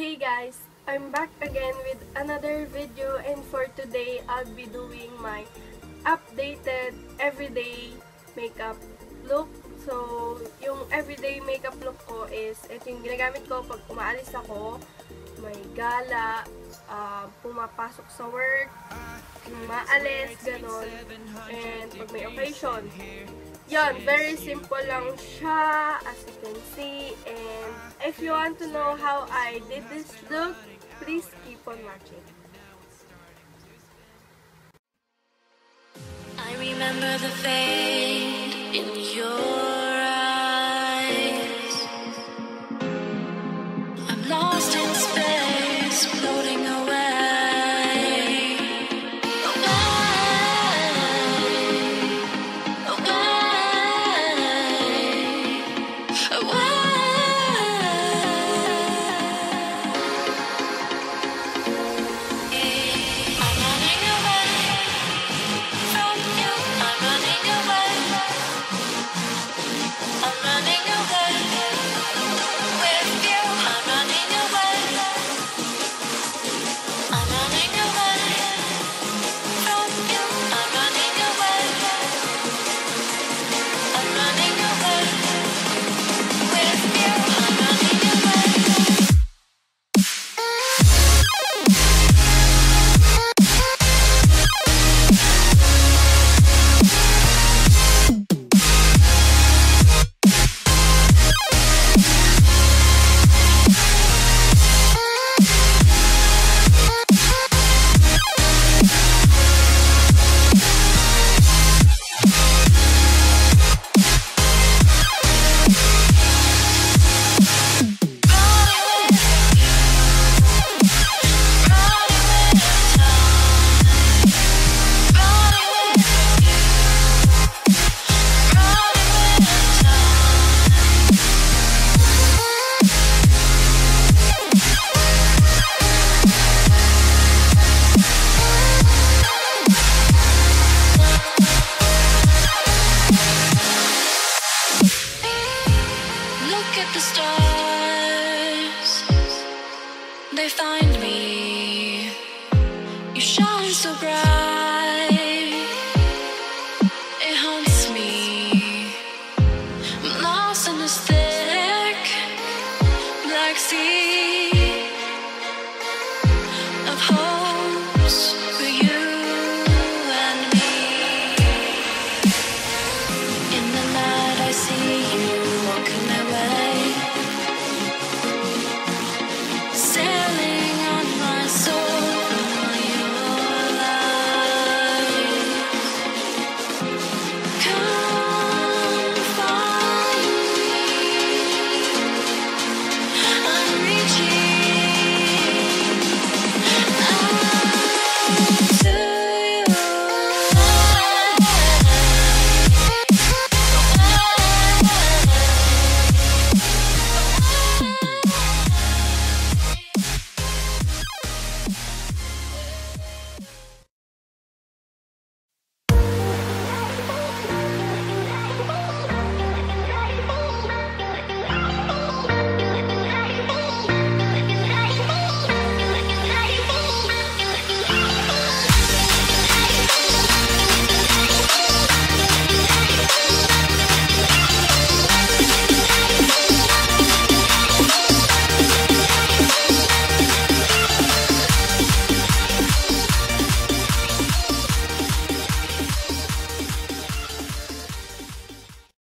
Hey guys, I'm back again with another video and for today I'll be doing my updated everyday makeup look. So, yung everyday makeup look ko is ito yung ginagamit ko pag umaalis ako, may gala, uh, pumapasok sa work, maalis, ganon, and pag may occasion. Yan, very simple lang siya, as you can see. And if you want to know how I did this look, please keep on watching. I remember the fade in your eyes. I'm lost in space, floating Look at the stars. They find me. You shine so bright. It haunts me. I'm lost in this thick black sea